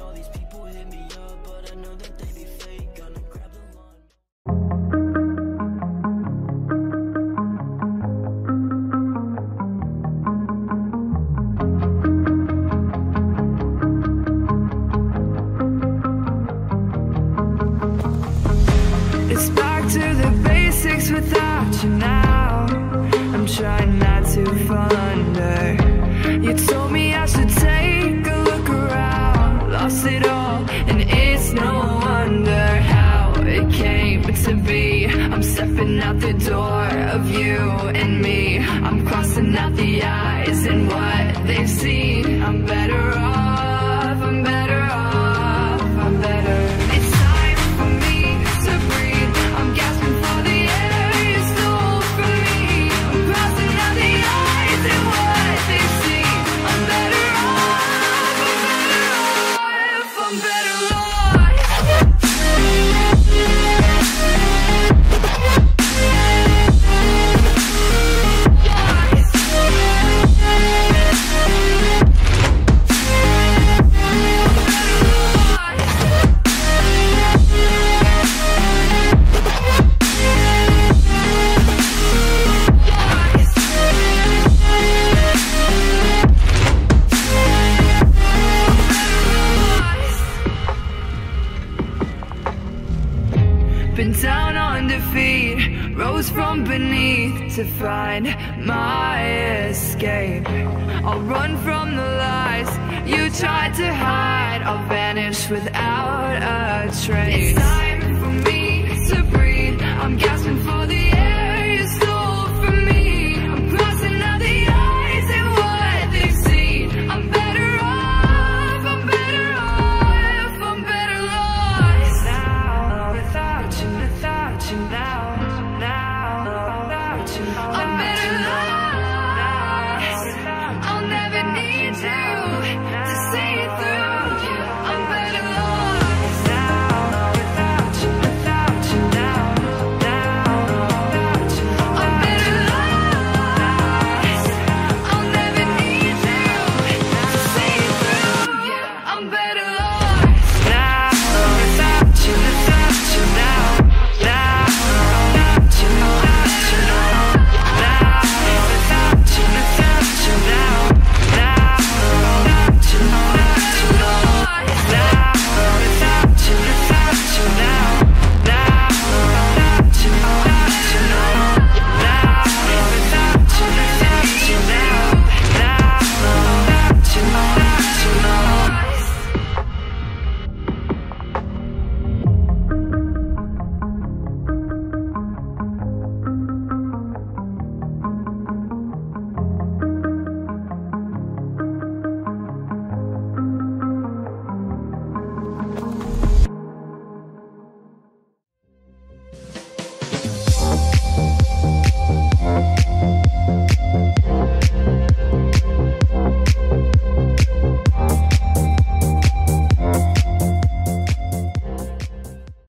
all these people hit me up, but I know that they be fake. Gonna grab the. It's back to the basics without you now. I'm trying not to to be. I'm stepping out the door of you and me. I'm crossing out the eyes and what they've seen. I'm better off, Been down on defeat, rose from beneath to find my escape. I'll run from the lies you tried to hide. I'll vanish without a trace. It's time for me to breathe. I'm gasping for the